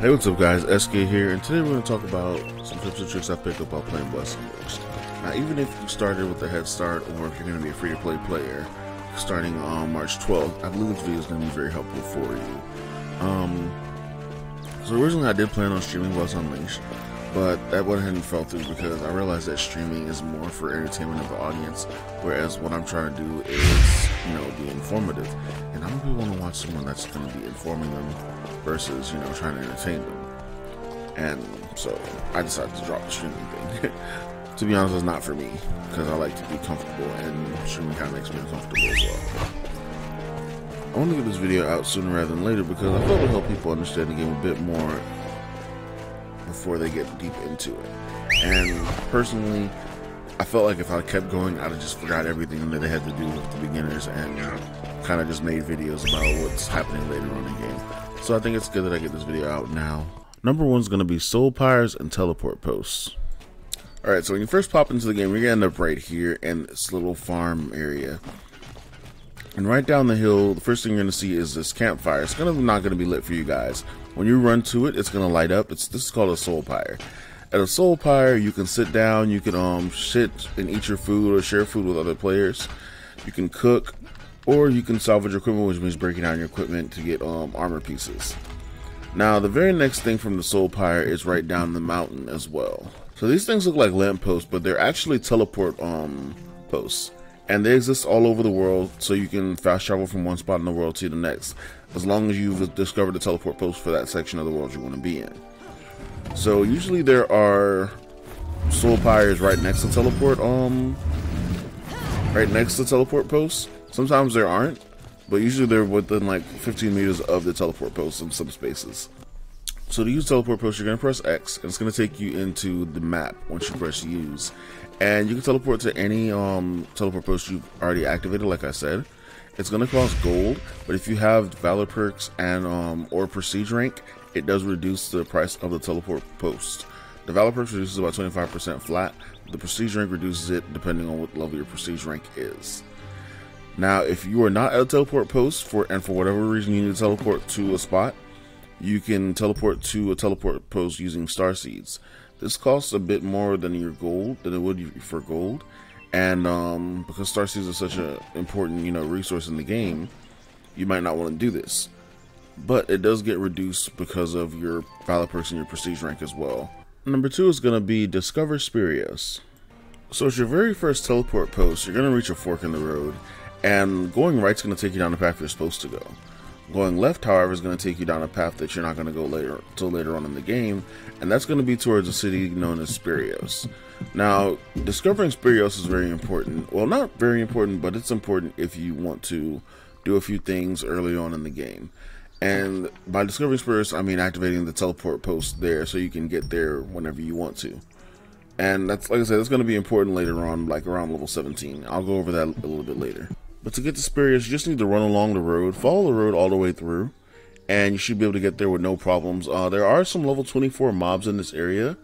Hey, what's up, guys? SK here, and today we're going to talk about some tips and tricks I picked up while playing Bless Unleashed. Now, even if you started with a head start, or if you're going to be a free to play player, starting on March 12th, I believe this video is going to be very helpful for you. Um, so originally I did plan on streaming Bless Unleashed, but that went ahead and fell through because I realized that streaming is more for entertainment of the audience, whereas what I'm trying to do is, you know, be informative. And I really want to watch someone that's going to be informing them versus, you know, trying to entertain them. And so I decided to drop the streaming thing. to be honest, it's not for me because I like to be comfortable, and streaming kind of makes me uncomfortable as well. I want to get this video out sooner rather than later because I thought it would help people understand the game a bit more before they get deep into it. And personally, I felt like if I kept going, I'd have just forgot everything that they had to do with the beginners and uh, kind of just made videos about what's happening later on in the game. So I think it's good that I get this video out now. Number one is going to be soul pyres and teleport posts. Alright, so when you first pop into the game, you're going to end up right here in this little farm area. And right down the hill, the first thing you're going to see is this campfire. It's gonna not going to be lit for you guys. When you run to it, it's going to light up. It's This is called a soul pyre. At a soul pyre, you can sit down, you can um sit and eat your food or share food with other players. You can cook, or you can salvage equipment, which means breaking down your equipment to get um armor pieces. Now, the very next thing from the soul pyre is right down the mountain as well. So these things look like lampposts, but they're actually teleport um posts and they exist all over the world so you can fast travel from one spot in the world to the next as long as you've discovered the teleport post for that section of the world you want to be in so usually there are soul pyres right next to teleport um right next to teleport posts sometimes there aren't but usually they're within like 15 meters of the teleport posts in some spaces so to use teleport post, you're to press X, and it's going to take you into the map once you press use. And you can teleport to any um, teleport post you've already activated, like I said. It's going to cost gold, but if you have Valor perks and um, or Prestige rank, it does reduce the price of the teleport post. The Valor perks reduces about 25% flat. The Prestige rank reduces it depending on what level your Prestige rank is. Now, if you are not at a teleport post for and for whatever reason you need to teleport to a spot, you can teleport to a teleport post using star seeds. This costs a bit more than your gold than it would for gold, and um, because star seeds are such an important you know resource in the game, you might not want to do this. But it does get reduced because of your valor perks and your prestige rank as well. Number two is going to be Discover Spirios. So it's your very first teleport post. You're going to reach a fork in the road, and going right is going to take you down the path you're supposed to go. Going left, however, is going to take you down a path that you're not going to go later till later on in the game, and that's going to be towards a city known as Spirios. Now, discovering Spirios is very important. Well, not very important, but it's important if you want to do a few things early on in the game. And by discovering Spirios, I mean activating the teleport post there so you can get there whenever you want to. And that's, like I said, that's going to be important later on, like around level 17. I'll go over that a little bit later. But to get to Spirios, you just need to run along the road, follow the road all the way through, and you should be able to get there with no problems. Uh, there are some level 24 mobs in this area.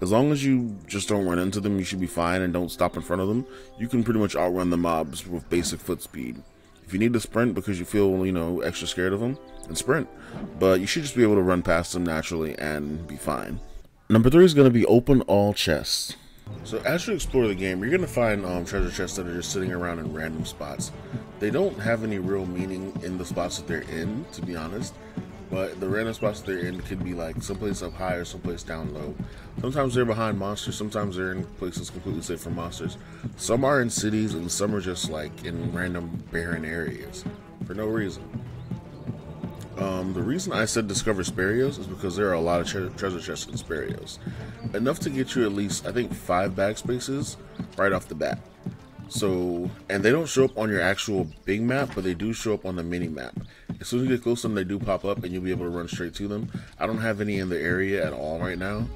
As long as you just don't run into them, you should be fine and don't stop in front of them. You can pretty much outrun the mobs with basic foot speed. If you need to sprint because you feel, you know, extra scared of them, then sprint. But you should just be able to run past them naturally and be fine. Number three is going to be open all chests. So as you explore the game, you're going to find um, treasure chests that are just sitting around in random spots. They don't have any real meaning in the spots that they're in, to be honest. But the random spots they're in could be like someplace up high or someplace down low. Sometimes they're behind monsters, sometimes they're in places completely safe from monsters. Some are in cities and some are just like in random barren areas for no reason. Um, the reason I said discover Spirios is because there are a lot of tre treasure chests in Spirios. Enough to get you at least, I think, five bag spaces right off the bat. So, and they don't show up on your actual big map, but they do show up on the mini map. As soon as you get close to them, they do pop up and you'll be able to run straight to them. I don't have any in the area at all right now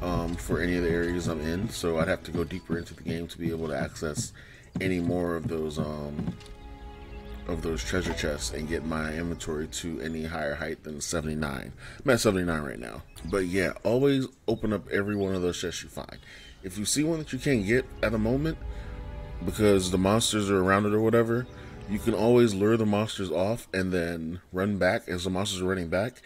um, for any of the areas I'm in, so I'd have to go deeper into the game to be able to access any more of those um, of those treasure chests and get my inventory to any higher height than 79. I'm at 79 right now. But yeah, always open up every one of those chests you find. If you see one that you can't get at the moment because the monsters are around it or whatever, you can always lure the monsters off and then run back as the monsters are running back.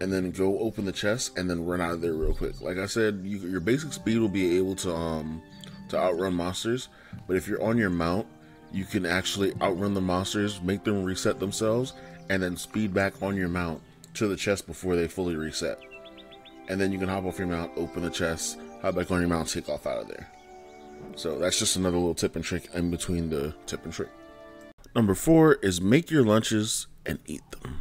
and then go open the chest and then run out of there real quick. Like I said, you, your basic speed will be able to um to outrun monsters, but if you're on your mount, you can actually outrun the monsters, make them reset themselves, and then speed back on your mount to the chest before they fully reset. And then you can hop off your mount, open the chest, hop back on your mount, take off out of there. So that's just another little tip and trick in between the tip and trick. Number four is make your lunches and eat them.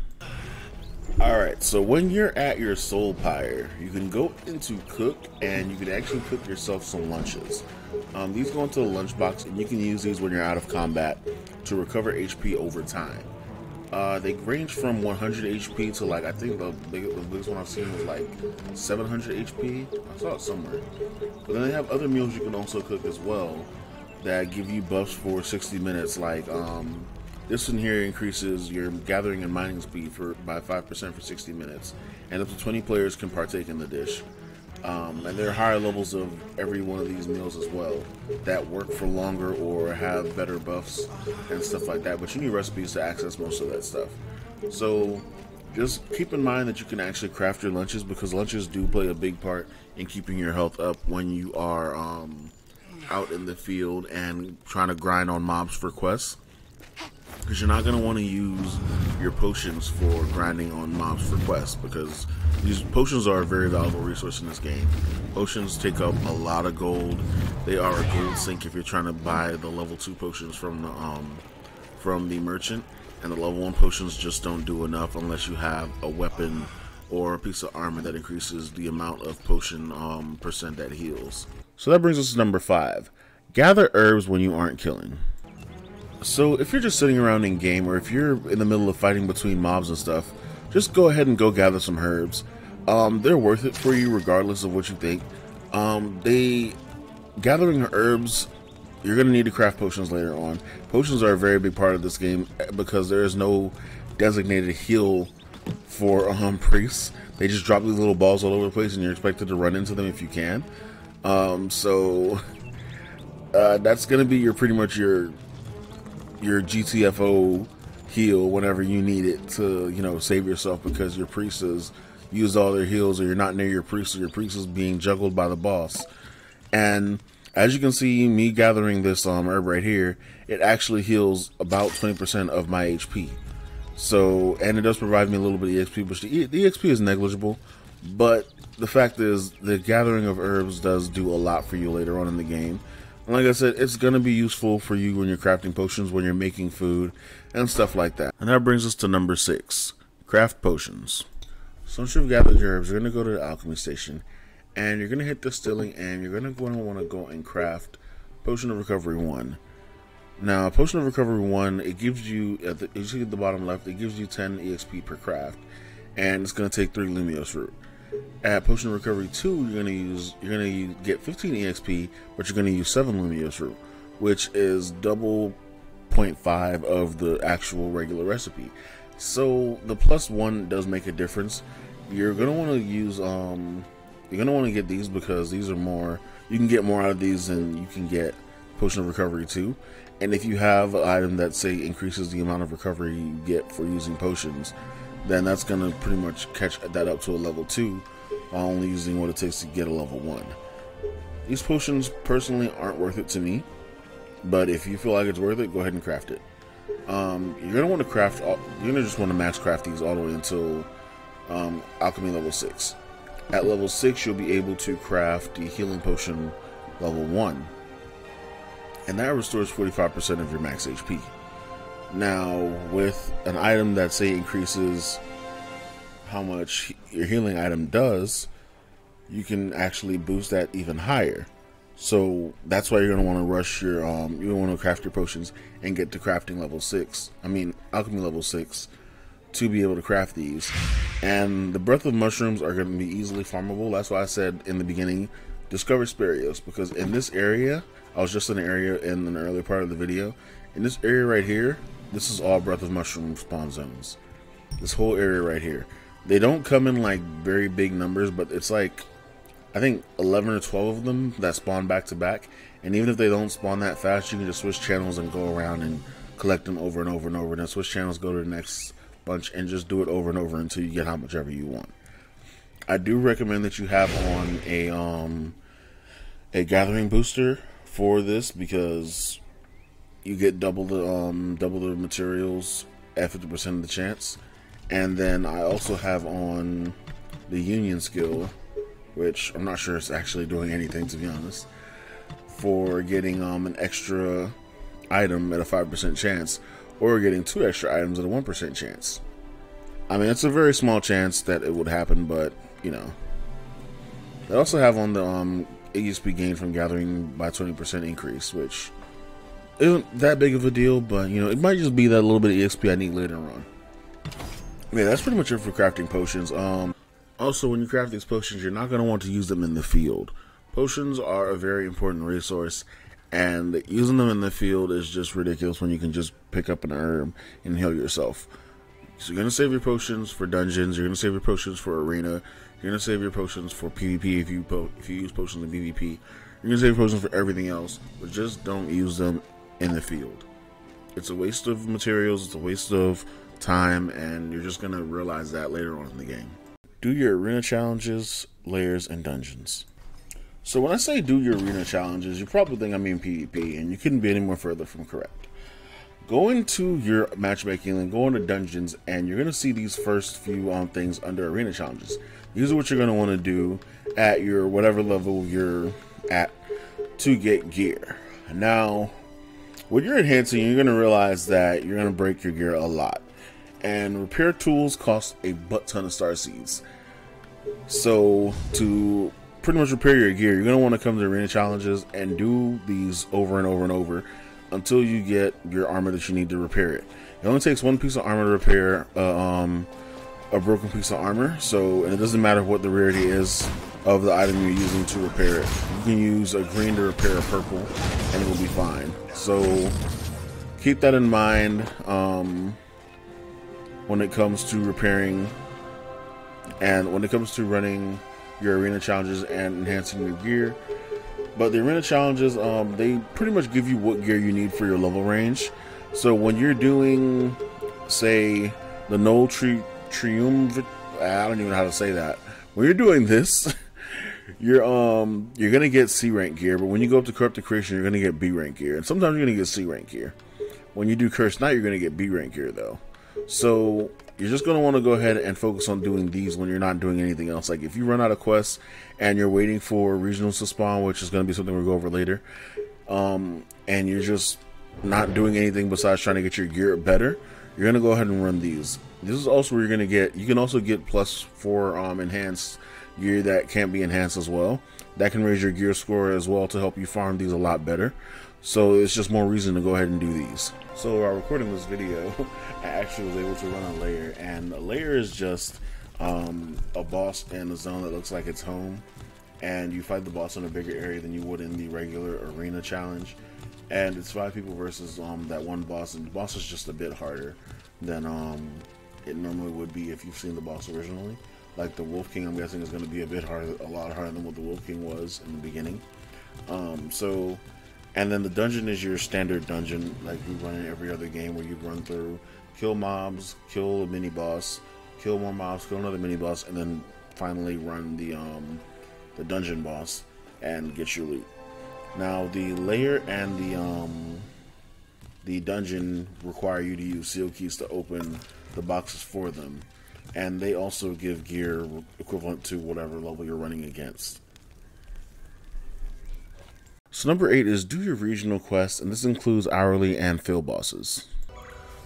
Alright, so when you're at your soul pyre, you can go into cook and you can actually cook yourself some lunches. Um, these go into the lunchbox and you can use these when you're out of combat to recover HP over time. Uh, they range from 100 HP to like I think the, the biggest one I've seen was like 700 HP. I saw it somewhere. But then they have other meals you can also cook as well that give you buffs for 60 minutes. Like um, this one here increases your gathering and mining speed for by 5% for 60 minutes, and up to 20 players can partake in the dish. Um, and there are higher levels of every one of these meals as well that work for longer or have better buffs and stuff like that. But you need recipes to access most of that stuff. So just keep in mind that you can actually craft your lunches because lunches do play a big part in keeping your health up when you are um, out in the field and trying to grind on mobs for quests because you're not going to want to use your potions for grinding on mobs for quests because these potions are a very valuable resource in this game. Potions take up a lot of gold. They are a gold sink if you're trying to buy the level 2 potions from the um, from the merchant and the level 1 potions just don't do enough unless you have a weapon or a piece of armor that increases the amount of potion um, percent that heals. So that brings us to number 5. Gather herbs when you aren't killing. So if you're just sitting around in game, or if you're in the middle of fighting between mobs and stuff, just go ahead and go gather some herbs. Um, they're worth it for you regardless of what you think. Um, they gathering herbs, you're gonna need to craft potions later on. Potions are a very big part of this game eh, because there is no designated heal for um, priests. They just drop these little balls all over the place, and you're expected to run into them if you can. Um, so uh, that's gonna be your pretty much your your GTFO heal whenever you need it to, you know, save yourself because your priest has used all their heals or you're not near your priest or your priest is being juggled by the boss. And as you can see, me gathering this um, herb right here, it actually heals about 20% of my HP. So, and it does provide me a little bit of EXP, but the, the EXP is negligible. But the fact is, the gathering of herbs does do a lot for you later on in the game like I said, it's going to be useful for you when you're crafting potions, when you're making food, and stuff like that. And that brings us to number six craft potions. So once you've gathered your herbs, you're going to go to the alchemy station and you're going to hit distilling and you're going to want to go and craft potion of recovery 1. Now, potion of recovery 1, it gives you, at the, you see at the bottom left, it gives you 10 EXP per craft and it's going to take 3 Lumios root. At Potion Recovery 2, you're gonna use you're gonna get 15 EXP, but you're gonna use 7 Lumiose root, which is double 0.5 of the actual regular recipe. So the plus one does make a difference. You're gonna want to use um you're gonna want to get these because these are more you can get more out of these than you can get Potion of Recovery 2. And if you have an item that say increases the amount of recovery you get for using potions, then that's going to pretty much catch that up to a level 2 while only using what it takes to get a level 1. These potions personally aren't worth it to me, but if you feel like it's worth it, go ahead and craft it. Um, you're going to want to craft, all, you're going to just want to max craft these all the way until um, alchemy level 6. At level 6, you'll be able to craft the healing potion level 1, and that restores 45% of your max HP. Now, with an item that say increases how much your healing item does, you can actually boost that even higher. So that's why you're gonna want to rush your um you want to craft your potions and get to crafting level six. I mean alchemy level six to be able to craft these. And the breath of mushrooms are gonna be easily farmable. That's why I said in the beginning, discover Spirios because in this area, I was just in an area in an earlier part of the video. In this area right here, this is all Breath of Mushroom spawn zones. This whole area right here. They don't come in like very big numbers, but it's like I think 11 or 12 of them that spawn back to back. And even if they don't spawn that fast, you can just switch channels and go around and collect them over and over and over. And then switch channels, go to the next bunch, and just do it over and over until you get how much ever you want. I do recommend that you have on a um a gathering booster for this because you get double the um double the materials at 50% of the chance. And then I also have on the union skill, which I'm not sure it's actually doing anything to be honest, for getting um an extra item at a 5% chance or getting two extra items at a 1% chance. I mean, it's a very small chance that it would happen, but, you know. They also have on the um, EXP gained from gathering by 20% increase, which isn't that big of a deal, but, you know, it might just be that little bit of EXP I need later on. Yeah, that's pretty much it for crafting potions. Um, also, when you craft these potions, you're not going to want to use them in the field. Potions are a very important resource, and using them in the field is just ridiculous when you can just pick up an herb and heal yourself. So you're gonna save your potions for dungeons. You're gonna save your potions for arena. You're gonna save your potions for PvP if you if you use potions in PvP. You're gonna save your potions for everything else, but just don't use them in the field. It's a waste of materials. It's a waste of time, and you're just gonna realize that later on in the game. Do your arena challenges, lairs, and dungeons. So when I say do your arena challenges, you probably think I mean PvP, and you couldn't be any more further from correct. Go into your matchmaking and go into dungeons, and you're gonna see these first few um, things under arena challenges. These are what you're gonna want to do at your whatever level you're at to get gear. Now, when you're enhancing, you're gonna realize that you're gonna break your gear a lot, and repair tools cost a butt ton of star seeds. So to pretty much repair your gear, you're gonna want to come to arena challenges and do these over and over and over until you get your armor that you need to repair it. It only takes one piece of armor to repair uh, um, a broken piece of armor. So, and it doesn't matter what the rarity is of the item you're using to repair it. You can use a green to repair a purple, and it will be fine. So, keep that in mind um, when it comes to repairing, and when it comes to running your arena challenges and enhancing your gear. But the arena challenges, um, they pretty much give you what gear you need for your level range. So when you're doing, say, the Null Tri Triumvirate, I don't even know how to say that. When you're doing this, you're um you're gonna get C rank gear, but when you go up to Corrupted Creation, you're gonna get B rank gear, and sometimes you're gonna get C rank gear. When you do Cursed Knight, you're gonna get B rank gear though. So you're just to want to go ahead and focus on doing these when you're not doing anything else. Like if you run out of quests and you're waiting for regionals to spawn, which is to be something we'll go over later, um, and you're just not doing anything besides trying to get your gear better, you're to go ahead and run these. This is also where you're to get, you can also get plus four um, enhanced gear that can't be enhanced as well. That can raise your gear score as well to help you farm these a lot better. So it's just more reason to go ahead and do these. So while recording this video, I actually was able to run a lair and a lair is just um, a boss in a zone that looks like it's home, and you fight the boss in a bigger area than you would in the regular arena challenge. And it's five people versus um, that one boss, and the boss is just a bit harder than um, it normally would be if you've seen the boss originally. Like the Wolf King, I'm guessing is going to be a bit harder, a lot harder than what the Wolf King was in the beginning. Um, so and then the dungeon is your standard dungeon, like you run in every other game, where you run through, kill mobs, kill a mini boss, kill more mobs, kill another mini boss, and then finally run the um, the dungeon boss and get your loot. Now the lair and the um, the dungeon require you to use seal keys to open the boxes for them, and they also give gear equivalent to whatever level you're running against. So number eight is do your regional quests, and this includes hourly and field bosses.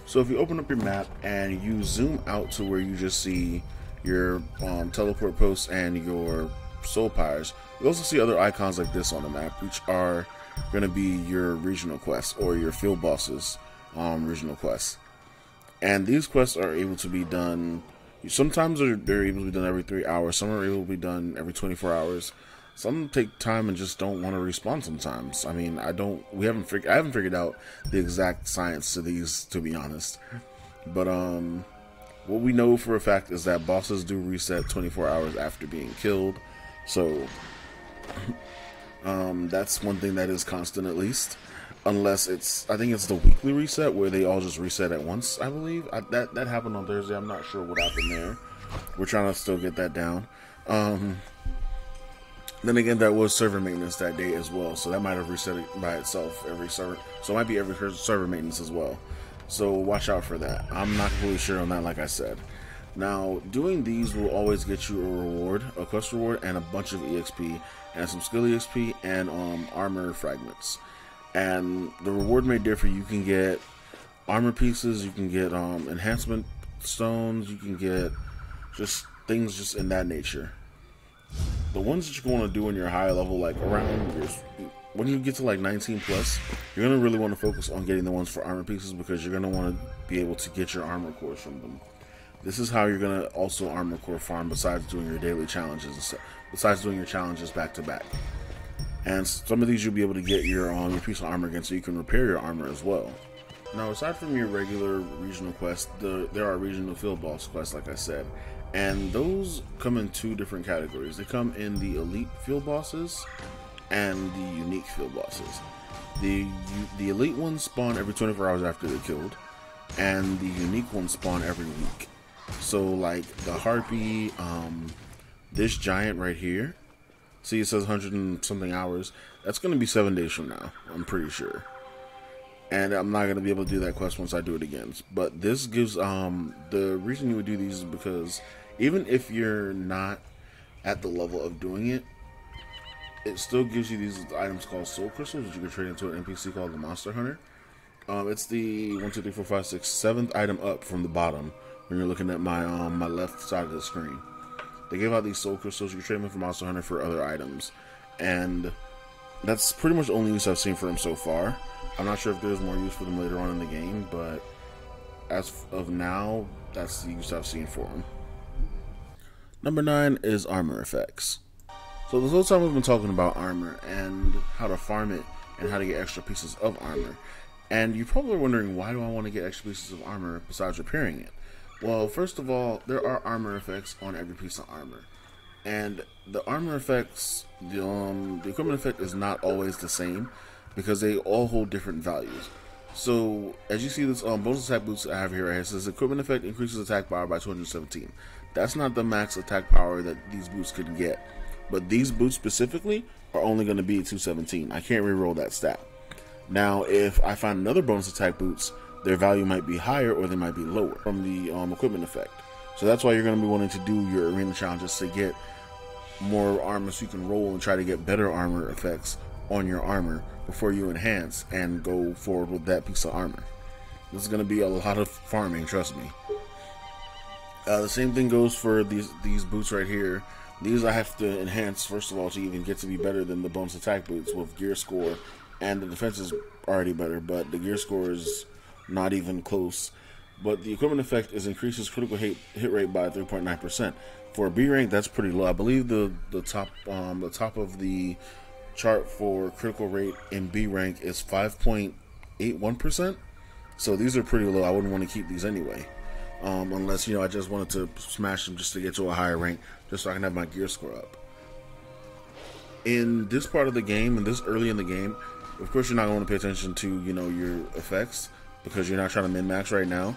So if you open up your map and you zoom out to where you just see your um, teleport posts and your soul pyres, you also see other icons like this on the map, which are going to be your regional quests or your field bosses um, regional quests. And these quests are able to be done. Sometimes they're, they're able to be done every three hours. Some are able to be done every 24 hours some take time and just don't want to respond sometimes. I mean, I don't. We haven't. I haven't figured out the exact science to these, to be honest. But um, what we know for a fact is that bosses do reset 24 hours after being killed. So um, that's one thing that is constant at least. Unless it's, I think it's the weekly reset where they all just reset at once. I believe I, that that happened on Thursday. I'm not sure what happened there. We're trying to still get that down. Um, then again, that was server maintenance that day as well, so that might have reset it by itself every server. So it might be every server maintenance as well. So watch out for that. I'm not completely sure on that, like I said. Now, doing these will always get you a reward, a quest reward, and a bunch of EXP, and some skill EXP, and um, armor fragments. And the reward may differ. You can get armor pieces, you can get um, enhancement stones, you can get just things just in that nature. The ones that you're going to do in your higher level, like around your, when you get to like 19 plus, you're going to really want to focus on getting the ones for armor pieces because you're going to want to be able to get your armor cores from them. This is how you're going to also armor core farm besides doing your daily challenges, besides doing your challenges back to back. And some of these you'll be able to get your um, your piece of armor again so you can repair your armor as well. Now, aside from your regular regional quests, the, there are regional field boss quests, like I said, and those come in two different categories. They come in the elite field bosses and the unique field bosses. The the elite ones spawn every 24 hours after they're killed, and the unique ones spawn every week. So, like the harpy, um, this giant right here. See, it says 100 and something hours. That's going to be seven days from now. I'm pretty sure and I'm not gonna be able to do that quest once I do it again. But this gives um the reason you would do these is because even if you're not at the level of doing it, it still gives you these items called soul crystals, which you can trade into an NPC called the Monster Hunter. Um, it's the one, two, three, four, five, six, seventh item up from the bottom when you're looking at my um my left side of the screen. They give out these soul crystals. You trade them for Monster Hunter for other items, and that's pretty much the only use I've seen for them so far. I'm not sure if there's more use for them later on in the game, but as of now, that's the use I've seen for them. Number 9 is armor effects. So this whole time we've been talking about armor and how to farm it and how to get extra pieces of armor. And you're probably wondering why do I want to get extra pieces of armor besides repairing it? Well, first of all, there are armor effects on every piece of armor. And the armor effects, the um, the equipment effect is not always the same because they all hold different values. So as you see this um, bonus attack boots I have here, it says equipment effect increases attack power by 217. That's not the max attack power that these boots could get, but these boots specifically are only going to be 217. I can't re-roll that stat. Now, if I find another bonus attack boots, their value might be higher or they might be lower from the um, equipment effect. So that's why you're going to be wanting to do your arena challenges to get more armor so you can roll and try to get better armor effects on your armor before you enhance and go forward with that piece of armor. This is going to be a lot of farming, trust me. Uh, the same thing goes for these these boots right here. These I have to enhance first of all to even get to be better than the bonus attack boots with gear score, and the defense is already better, but the gear score is not even close. But the equipment effect is increases critical hit, hit rate by 3.9%. For B rank, that's pretty low. I believe the the top um, the top of the chart for critical rate in B rank is 5.81%. So these are pretty low. I wouldn't want to keep these anyway. Um, unless, you know, I just wanted to smash them just to get to a higher rank, just so I can have my gear score up. In this part of the game, and this early in the game, of course you're not going to pay attention to, you know, your effects because you're not trying to min-max right now.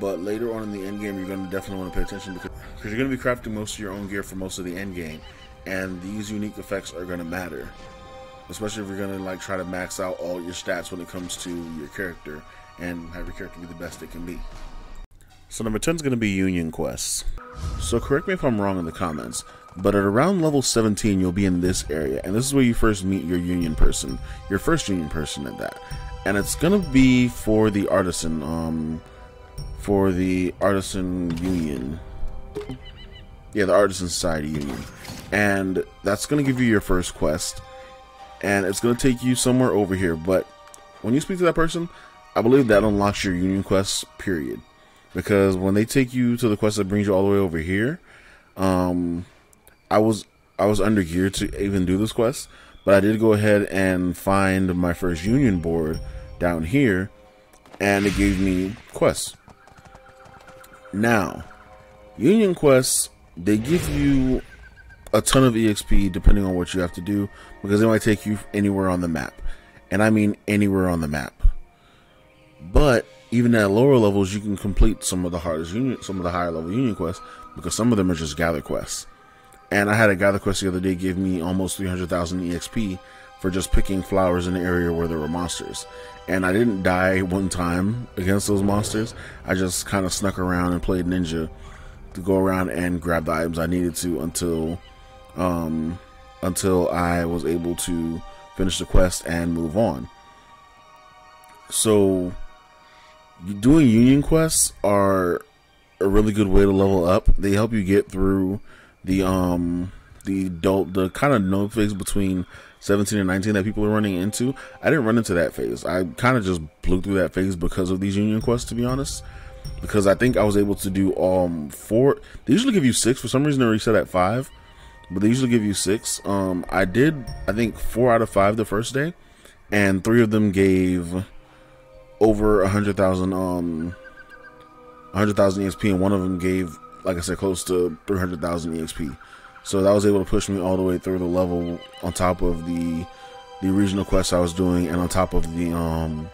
But later on in the end game, you're going to definitely want to pay attention because, you're going to be crafting most of your own gear for most of the end game. And these unique effects are going to matter especially if you're gonna like try to max out all your stats when it comes to your character and have your character be the best it can be. So number 10 is gonna be Union quests. So correct me if I'm wrong in the comments, but at around level 17 you'll be in this area, and this is where you first meet your Union person, your first Union person at that, and it's gonna be for the artisan, um, for the artisan union. Yeah, the artisan society union, and that's gonna give you your first quest and it's to take you somewhere over here. But when you speak to that person, I believe that unlocks your union quest. Period. Because when they take you to the quest that brings you all the way over here, um, I was I was under geared to even do this quest, but I did go ahead and find my first union board down here, and it gave me quests. Now, union quests they give you a ton of exp depending on what you have to do because it might take you anywhere on the map. And i mean anywhere on the map. But even at lower levels you can complete some of the hardest union some of the higher level union quests because some of them are just gather quests And I had a guy gather quest the other day give me almost 300,000 EXP for just picking flowers in the area where there were monsters. And I didn't die one time against those monsters. I just kind of snuck around and played ninja to go around and grab the items I needed to until um, until I was able to finish the quest and move on. So doing union quests are a really good way to level up. They help you get through the um the adult the kind of no phase between 17 and 19 that people are running into. I didn't run into that phase. I kind of just blew through that phase because of these union quests to be honest. Because I think I was able to do um four they usually give you six for some reason they reset at five. But they usually give you six. Um I did I think four out of five the first day. And three of them gave over a hundred thousand um 100,000 EXP, and one of them gave, like I said, close to 300,000 EXP. So that was able to push me all the way through the level on top of the the regional quests I was doing, and on top of the um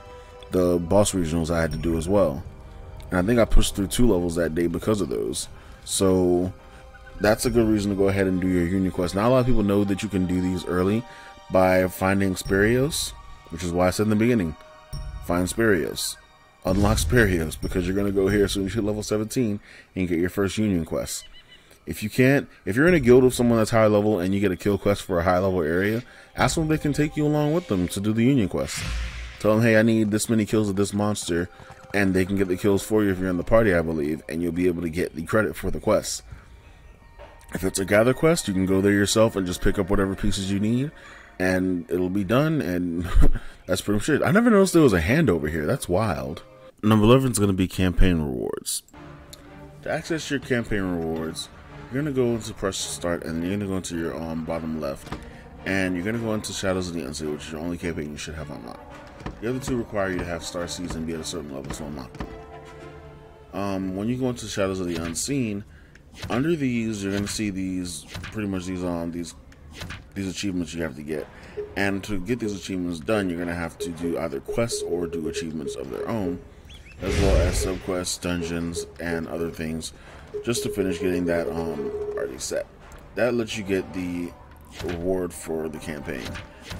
the boss regionals I had to do as well. And I think I pushed through two levels that day because of those. So that's a good reason to go ahead and do your union quest. Not a lot of people know that you can do these early by finding Spirios, which is why I said in the beginning, find Spirios unlock Spirios because you're going to go here as soon as you hit level 17 and get your first union quest. If you can't, if you're in a guild with someone that's high level and you get a kill quest for a high level area, ask them if they can take you along with them to do the union quest. Tell them, hey, I need this many kills of this monster, and they can get the kills for you if you're in the party, I believe, and you'll be able to get the credit for the quest. If it's a gather quest, you can go there yourself and just pick up whatever pieces you need, and it'll be done, and that's pretty much it. I never noticed there was a hand over here. That's wild. Number 11 is going to be campaign rewards. To access your campaign rewards, you're going to go into press start and you're going to go into your um, bottom left and you're going to go into Shadows of the Unseen, which is your only campaign you should have unlocked. The other two require you to have Star Seeds and be at a certain level to unlock them. Um, when you go into Shadows of the Unseen, under these you're going to see these pretty much these um these these achievements you have to get. And to get these achievements done, you're going to have to do either quests or do achievements of their own as well as subquests, dungeons, and other things, just to finish getting that um, already set. That lets you get the reward for the campaign.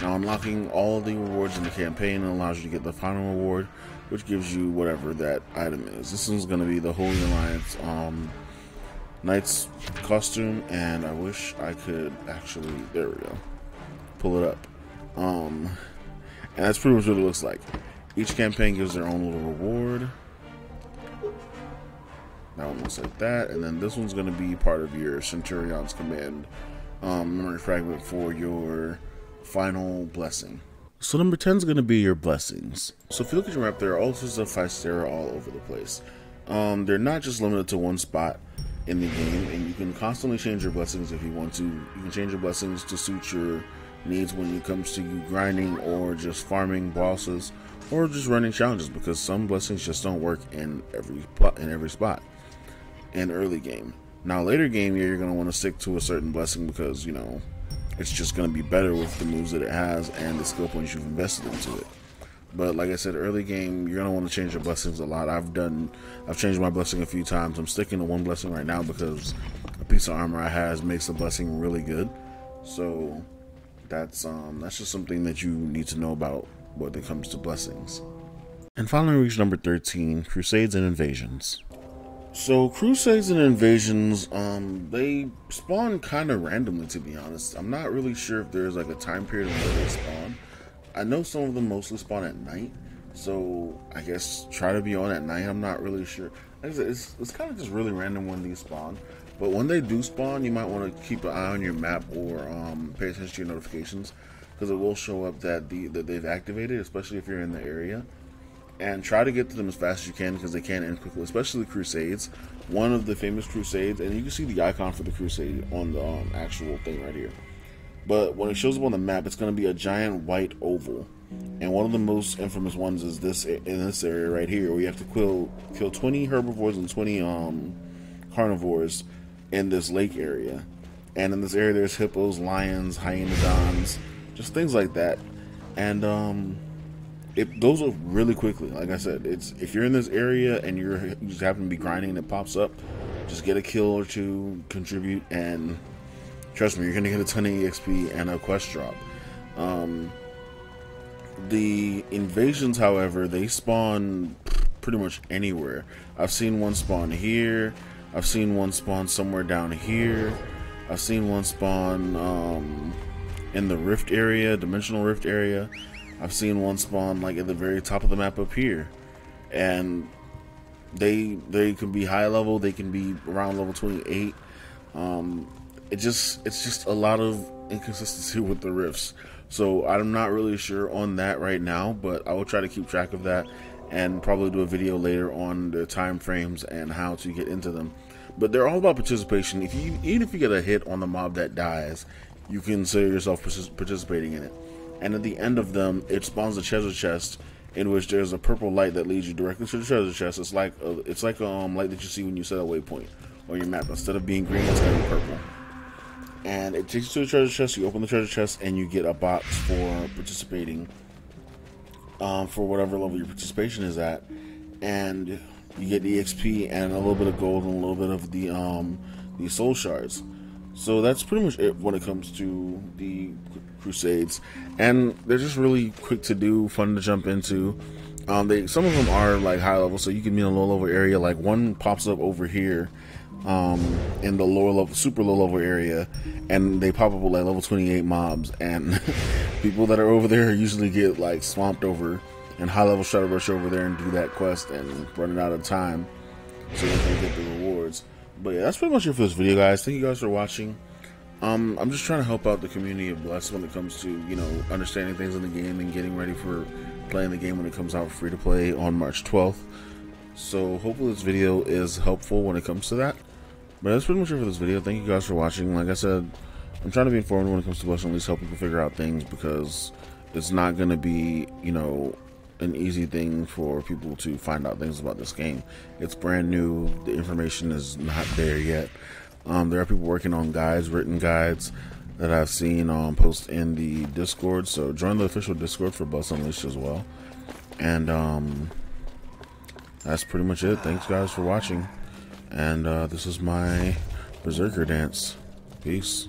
Now, unlocking all the rewards in the campaign allows you to get the final reward, which gives you whatever that item is. This one's going to be the Holy Alliance um, Knight's costume, and I wish I could actually, there we go, pull it up. Um, and that's pretty much what it looks like. Each campaign gives their own little reward. That one looks like that. And then this one's going to be part of your Centurion's Command um, memory fragment for your final blessing. So number 10 is going to be your blessings. So if you look at your map, there are all sorts of Phystera all over the place. Um, they're not just limited to one spot in the game, and you can constantly change your blessings if you want to. You can change your blessings to suit your needs when it comes to you grinding or just farming bosses or just running challenges because some blessings just don't work in every in every spot in early game. Now later game you're going to want to stick to a certain blessing because you know it's just going to be better with the moves that it has and the skill points you've invested into it. But like I said, early game you're gonna want to change your blessings a lot. I've done, I've changed my blessing a few times. I'm sticking to one blessing right now because a piece of armor I has makes the blessing really good. So that's um that's just something that you need to know about when it comes to blessings. And finally, we reach number 13 Crusades and Invasions. So, Crusades and Invasions, um, they spawn kind of randomly, to be honest. I'm not really sure if there's like a time period where they spawn. I know some of them mostly spawn at night, so I guess try to be on at night. I'm not really sure. Like said, it's, it's kind of just really random when these spawn. But when they do spawn, you might want to keep an eye on your map or um, pay attention to your notifications because it will show up that the that they've activated, especially if you're in the area. And try to get to them as fast as you can because they can end quickly, especially the Crusades. One of the famous Crusades, and you can see the icon for the Crusade on the um, actual thing right here. But when it shows up on the map, it's going to be a giant white oval. And one of the most infamous ones is this in this area right here, where you have to kill kill 20 herbivores and 20 um, carnivores in this lake area. And in this area, there's hippos, lions, hyenodons, just things like that. And um, it goes up really quickly. Like I said, it's if you're in this area and you're you just happen to be grinding and it pops up, just get a kill or two, contribute, and trust me, you're gonna get a ton of EXP and a quest drop. Um, the invasions, however, they spawn pretty much anywhere. I've seen one spawn here. I've seen one spawn somewhere down here. I've seen one spawn um, in the rift area, dimensional rift area. I've seen one spawn like at the very top of the map up here, and they they can be high level. They can be around level 28. Um, it just it's just a lot of inconsistency with the rifts. So I'm not really sure on that right now, but I will try to keep track of that and probably do a video later on the time frames and how to get into them. But they're all about participation. If you even if you get a hit on the mob that dies, you consider yourself participating in it. And at the end of them, it spawns a treasure chest in which there's a purple light that leads you directly to the treasure chest. It's like a, it's like a um, light that you see when you set a waypoint on your map. Instead of being green, it's gonna be purple. And it takes you to the treasure chest. You open the treasure chest, and you get a box for participating um, for whatever level your participation is at, and you get the XP and a little bit of gold and a little bit of the um, the soul shards. So that's pretty much it when it comes to the Crusades, and they're just really quick to do, fun to jump into. Um, they some of them are like high level, so you can be in a low level area. Like one pops up over here, um, in the lower level, super low level area, and they pop up with like level 28 mobs, and people that are over there usually get like swamped over, and high level shuttle rush over there and do that quest and running out of time, so they can get the rewards. But yeah, that's pretty much it for this video, guys. Thank you guys for watching. Um, I'm just trying to help out the community of Bless when it comes to you know understanding things in the game and getting ready for playing the game when it comes out free to play on March 12th. So hopefully this video is helpful when it comes to that. But that's pretty much it for this video. Thank you guys for watching. Like I said, I'm trying to be informed when it comes to Bless and at least help people figure out things because it's not going to be, you know, an easy thing for people to find out things about this game. It's brand new. The information is not there yet. Um, there are people working on guides, written guides that I've seen um, post in the Discord. So join the official Discord for Bless Unleashed as well. And um, that's pretty much it. Thanks guys for watching. And uh, this is my Berserker dance. Peace.